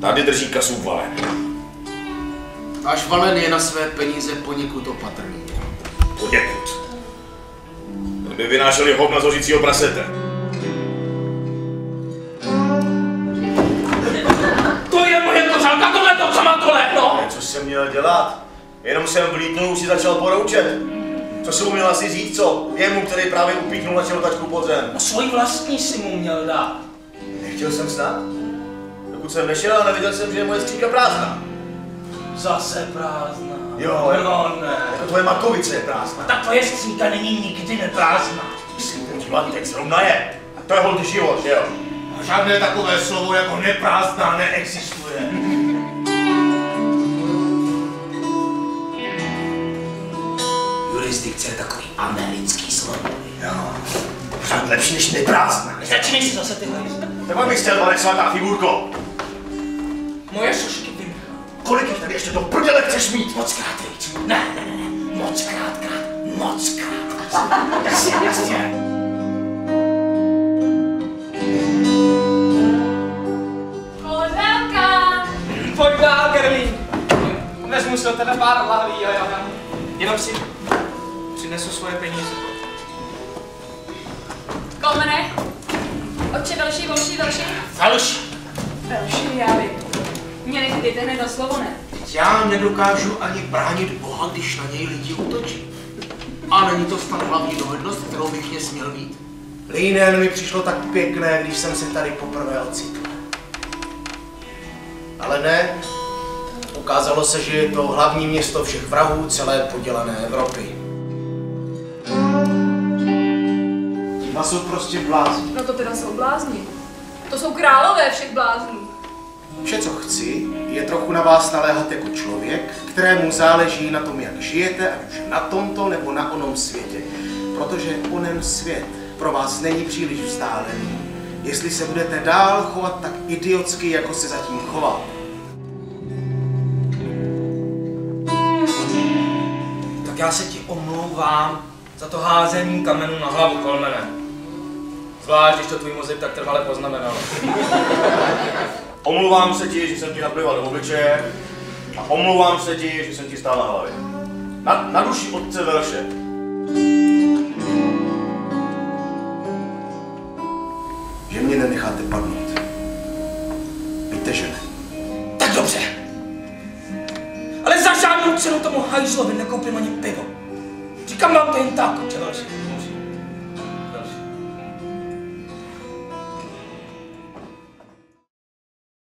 Tady drží kasu Valen. Až Valen je na své peníze poněkud opatrný. Poněkud. Aby vynášeli hovna z hořícího prasete. Měl dělat? Jenom jsem vlítnul, už si začal poroučet. Co jsem mu měl asi říct, co? Jemu, který právě upíchnul na čelotačku pod zem. No svoji vlastní si mu měl dát. Nechtěl jsem snad? Dokud jsem nešel a neviděl jsem, že je moje skříňka prázdná. Zase prázdná. Jo, jako, No ne. jako tvoje makovice je prázdná. Ta tvoje skřínka není nikdy neprázdná. Myslím, podívat, teď zrovna je. A to je holky život, že jo? A žádné takové slovo jako neprázdná neexistuje. Jurisdikce je takový americký slovo. Jo. Pořád lepší než neprázdná. Začni si zase tyhle. Nebo bych chtěl, pane svatá figurko. Moje sošky vím. Kolik jich tady ještě do prdele chceš mít? Moc krát víc. Ne, ne, ne, ne. Moc krát, krát. Moc krát. Jasně, jasně. Pojď dál, Gerlín. Vezmu si od tebe pár lahví, jo, jo, jo. Jenom si přinesu svoje peníze. Komene! Oče, velší, velší, velší. Falš. Velší, já vím. Měli ty děte na slovo, ne? Já nedokážu ani bránit Boha, když na něj lidi útočí. A není to snad hlavní dovednost, kterou bych mě směl mít. Línen mi přišlo tak pěkné, když jsem se tady poprvé ocitl. Ale ne, ukázalo se, že je to hlavní město všech vrahů celé podělané Evropy. Ti jsou prostě blázni. No to teda jsou blázni. To jsou králové všech bláznů. Vše, co chci, je trochu na vás naléhat jako člověk, kterému záleží na tom, jak žijete, ať už na tomto nebo na onom světě. Protože onen svět pro vás není příliš vzdálený, jestli se budete dál chovat tak idiotsky, jako se zatím choval. Tak já se ti omlouvám za to házení kamenů na hlavu, Kolmene. Zvlášť, když to tvůj mozek tak trvale poznamenal. Omlouvám se ti, že jsem ti naplival do obličeje a omlouvám se ti, že jsem ti stál na hlavě. Na, na duši otce Velše. Že mě nenecháte padnout. Víte, že ne. Tak dobře. Ale za žádnou cenu tomu hajzlovi nekoupím ani pivo. Říkám vám to jen tak, Čeloši.